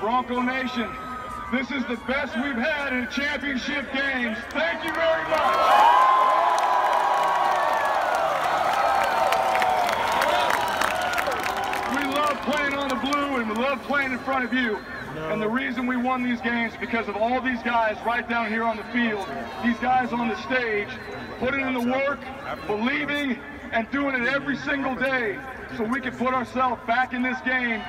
Bronco Nation, this is the best we've had in championship games. Thank you very much. We love playing on the blue and we love playing in front of you. And the reason we won these games because of all these guys right down here on the field, these guys on the stage, putting in the work, believing, and doing it every single day so we can put ourselves back in this game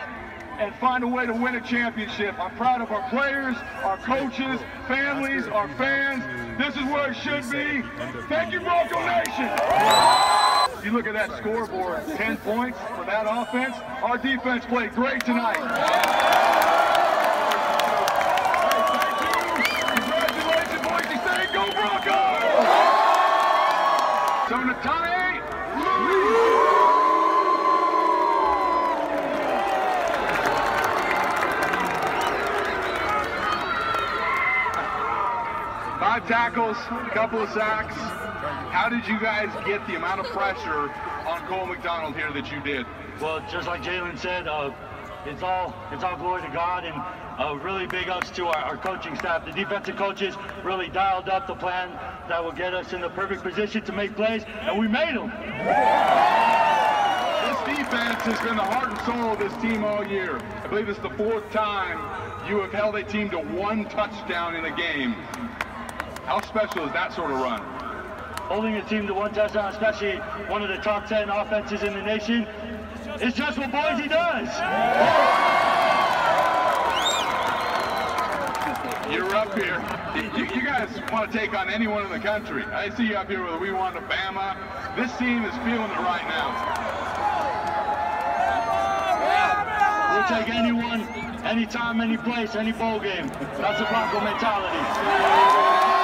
and find a way to win a championship. I'm proud of our players, our coaches, families, our fans. This is where it should be. Thank you, Bronco Nation. You look at that scoreboard, 10 points for that offense. Our defense played great tonight. Thank you. Congratulations, Boise State. Go Broncos! Sonatane, Five tackles, a couple of sacks. How did you guys get the amount of pressure on Cole McDonald here that you did? Well, just like Jalen said, uh, it's all it's all glory to God, and uh, really big ups to our, our coaching staff. The defensive coaches really dialed up the plan that will get us in the perfect position to make plays, and we made them. This defense has been the heart and soul of this team all year. I believe it's the fourth time you have held a team to one touchdown in a game. How special is that sort of run? Holding a team to one touchdown, especially one of the top 10 offenses in the nation, is just what Boise does. You're up here. You, you guys want to take on anyone in the country. I see you up here with We Want to Bama. This team is feeling it right now. We'll take anyone, anytime, any place, any bowl game. That's the Bronco mentality.